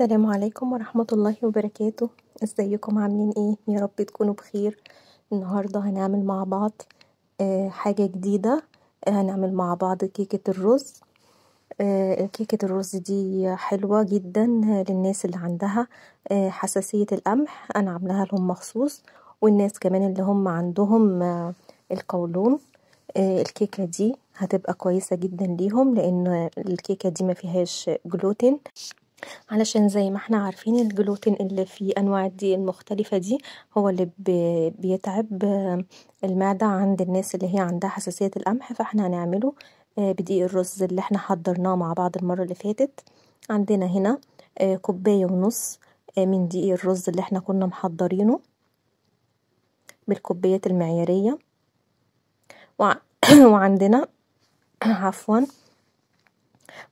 السلام عليكم ورحمة الله وبركاته. إزيكم؟ عاملين إيه؟ يا رب تكونوا بخير. النهاردة هنعمل مع بعض حاجة جديدة. هنعمل مع بعض كيكة الرز. كيكة الرز دي حلوة جدا للناس اللي عندها حساسية القمح. أنا عاملاها لهم مخصوص والناس كمان اللي هم عندهم القولون. الكيكة دي هتبقى كويسة جدا ليهم لأن الكيكة دي مفيهاش جلوتين. علشان زي ما إحنا عارفين الجلوتين اللي في أنواع الدقيق المختلفة دي هو اللي بيتعب المعدة عند الناس اللي هي عندها حساسية القمح فاحنا هنعمله بدقيق الرز اللي إحنا حضرناه مع بعض المرة اللي فاتت. عندنا هنا كوباية ونص من دقيق الرز اللي إحنا كنا محضرينه بالكوبايات المعيارية. وعندنا عفوا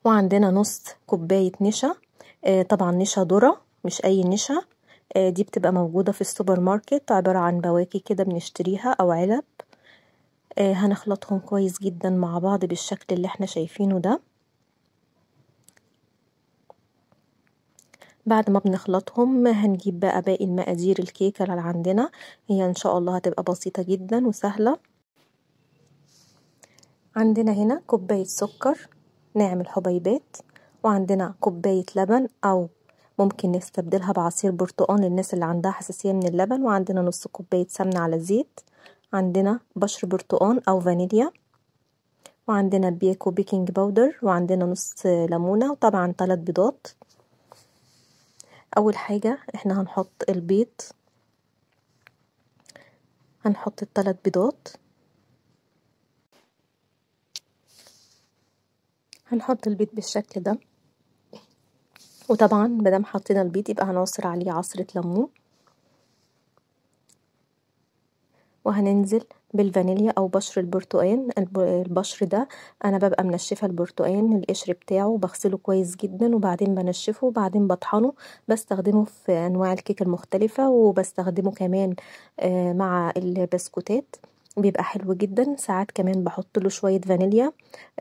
وعندنا نص كوباية نشا. طبعا نشا ذرة مش أي نشا. دي بتبقى موجودة في السوبر ماركت عبارة عن بواكي كده بنشتريها أو علب. هنخلطهم كويس جدا مع بعض بالشكل اللي إحنا شايفينه ده. بعد ما بنخلطهم هنجيب بقى باقي المقادير الكيكة اللي عندنا. هي إن شاء الله هتبقى بسيطة جدا وسهلة. عندنا هنا كوباية سكر نعمل حبيبات. وعندنا كوباية لبن أو ممكن نستبدلها بعصير برتقان للناس اللي عندها حساسية من اللبن وعندنا نص كوباية سمنة على زيت عندنا بشر برتقان أو فانيليا وعندنا بيكو بيكنج باودر وعندنا نص ليمونة وطبعا ثلاث بيضات. أول حاجة إحنا هنحط البيض هنحط الثلاث بيضات. هنحط البيض بالشكل ده. وطبعا مادام حطينا البيض يبقى هنعصر عليه عصرة ليمون. وهننزل بالفانيليا أو بشر البرتقان البشر ده أنا ببقى منشفة البرتقان القشر بتاعه بغسله كويس جدا وبعدين بنشفه وبعدين بطحنه. بستخدمه في أنواع الكيك المختلفة وبستخدمه كمان مع البسكوتات. بيبقى حلو جدا. ساعات كمان بحط له شوية فانيليا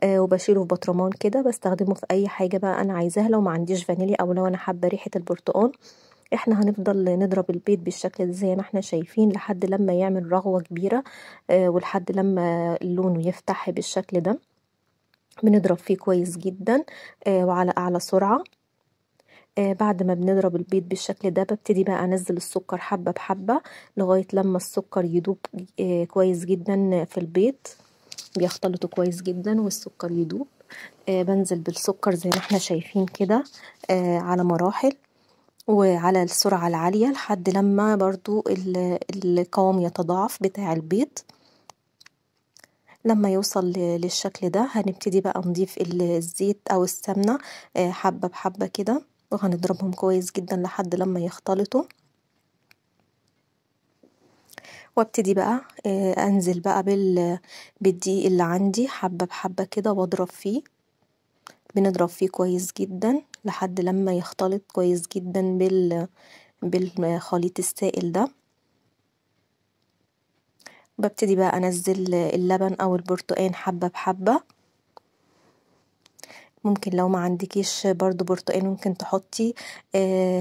آه وبشيله في بطرمان كده. بستخدمه في أي حاجة بقى أنا عايزاها. لو ما عنديش فانيليا أو لو أنا حابة ريحة البرتقال إحنا هنفضل نضرب البيض بالشكل ده زي ما إحنا شايفين لحد لما يعمل رغوة كبيرة آه ولحد لما لونه يفتح بالشكل ده. بنضرب فيه كويس جدا آه وعلى أعلى سرعة. آه بعد ما بنضرب البيض بالشكل ده ببتدي بقى أنزل السكر حبة بحبة لغاية لما السكر يدوب آه كويس جدا في البيض. بيختلطوا كويس جدا والسكر يدوب. آه بنزل بالسكر زي ما إحنا شايفين كده على مراحل وعلى السرعة العالية لحد لما برضو القوام يتضاعف بتاع البيض. لما يوصل للشكل ده هنبتدي بقى نضيف الزيت أو السمنة حبة بحبة كده. وهنضربهم كويس جدا لحد لما يختلطوا. وابتدي بقى أنزل بقى بالدقيق اللي عندي حبة بحبة كده وأضرب فيه. بنضرب فيه كويس جدا لحد لما يختلط كويس جدا بال بالخليط السائل ده. ببتدي بقى أنزل اللبن أو البرتقان حبة بحبة. ممكن لو ما عندكيش برضو برتقان ممكن تحطي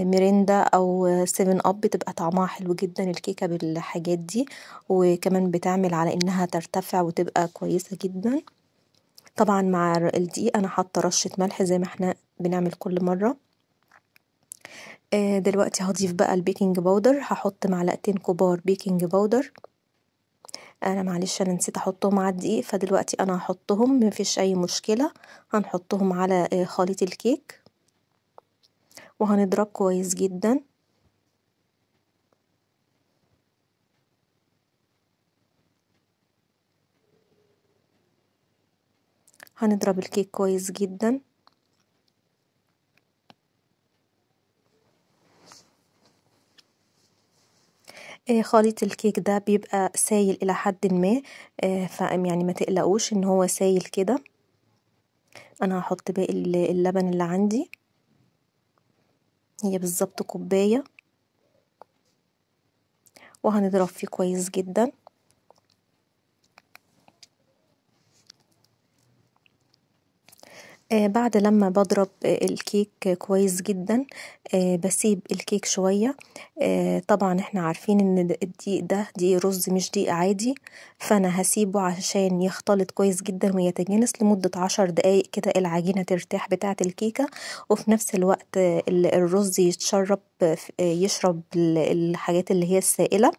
Mirinda أو Seven Up بتبقى طعمها حلو جدا الكيكة بالحاجات دي وكمان بتعمل على إنها ترتفع وتبقى كويسة جدا. طبعا مع الدقيق أنا حاطة رشة ملح زي ما إحنا بنعمل كل مرة. دلوقتي هضيف بقى ال baking powder هحط معلقتين كبار baking powder. أنا معلش أنا نسيت أحطهم على الدقيق فدلوقتي أنا هحطهم مفيش أي مشكلة. هنحطهم على خليط الكيك. وهنضرب كويس جدا. هنضرب الكيك كويس جدا. خليط الكيك ده بيبقى سايل إلى حد ما يعني ما تقلقوش إن هو سايل كده. أنا هحط باقي اللبن اللي عندي. هي بالظبط كوباية. وهنضرب فيه كويس جدا. بعد لما بضرب الكيك كويس جدا بسيب الكيك شوية. طبعا إحنا عارفين إن الدقيق ده دقيق رز مش دقيق عادي فأنا هسيبه عشان يختلط كويس جدا ويتجانس لمدة عشر دقايق كدا العجينة ترتاح بتاعة الكيكة. وفي نفس الوقت الرز يتشرب يشرب الحاجات اللي هي السائلة.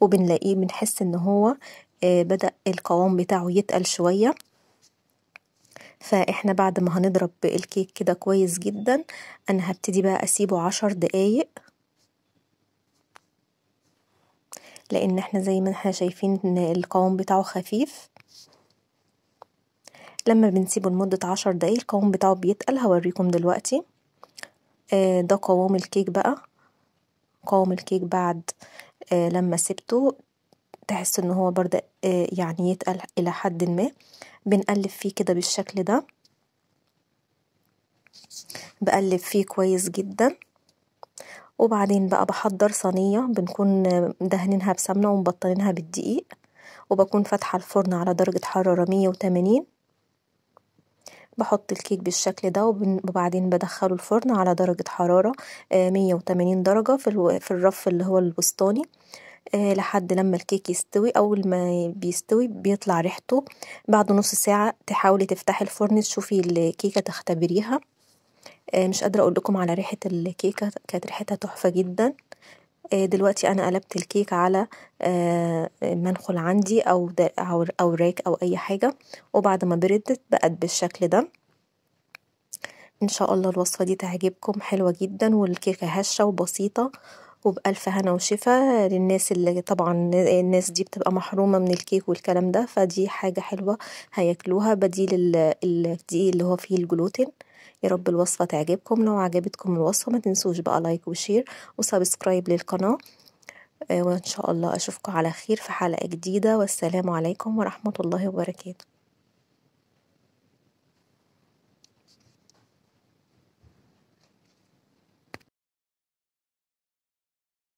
و بنلاقيه بنحس إن هو بدأ القوام بتاعه يتقل شوية. فإحنا بعد ما هنضرب الكيك كدا كويس جدا أنا هبتدي بقي أسيبه عشر دقايق. لأن إحنا زي ما إحنا شايفين القوام بتاعه خفيف. لما بنسيبه لمدة عشر دقايق القوام بتاعه بيتقل هوريكم دلوقتي. دا قوام الكيك بقي قوام الكيك بعد لما سيبته تحسوا إن هو بدأ يعني يتقل الي حد ما. بنقلب فيه كدا بالشكل دا بقلب فيه كويس جدا. وبعدين بقي بحضر صنيه بنكون مدهنينها بسمنة ومبطنينها بالدقيق. وبكون فاتحة الفرن علي درجة حرارة مية وتمانين. بحط الكيك بالشكل دا وبعدين بدخله الفرن علي درجة حرارة مية وتمانين درجة في الرف اللي هو الوسطاني لحد لما الكيك يستوي. أول ما بيستوي بيطلع ريحته. بعد نص ساعة تحاولي تفتحي الفرن تشوفي الكيكة تختبريها. مش قادرة اقولكم علي ريحة الكيكة كانت ريحتها تحفة جدا. دلوقتي أنا قلبت الكيك علي منخل عندي أو راك أو أي حاجة. وبعد ما بردت بقت بالشكل دا انشاء الله الوصفة دي تعجبكم حلوة جدا والكيكة هشة وبسيطة. وبألف هنا وشفا للناس اللي طبعا الناس دي بتبقي محرومة من الكيك والكلام دا فدي حاجة حلوة هياكلوها. بديل الدقيق اللي هو فيه الجلوتين. يارب الوصفة تعجبكم. لو عجبتكم الوصفة متنسوش بقي like و share و subscribe للقناة. وإن شاء الله أشوفكم علي خير في حلقة جديدة. والسلام عليكم ورحمة الله وبركاته.